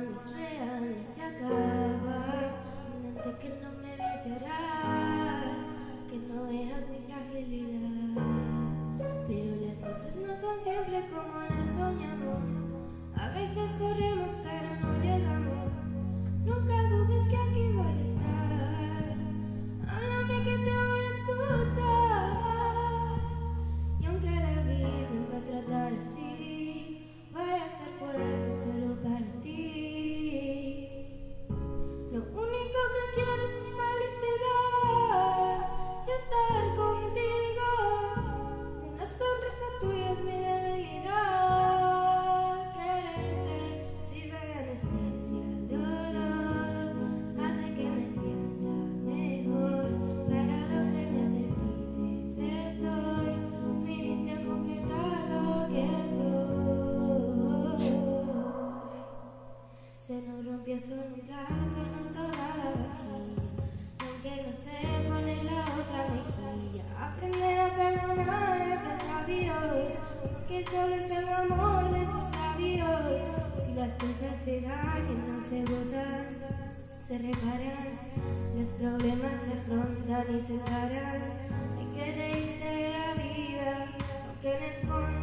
no se acaba. Intenta que no me veas llorar, que no veas mi fragilidad. Pero las cosas no son siempre como las soñamos. A veces corremos pero no llegamos. solo es el amor de sus sabios. Si las cosas se dan y no se botan, se reparan. Los problemas se afrontan y se encaran. Hay que reírse de la vida, aunque en el fondo.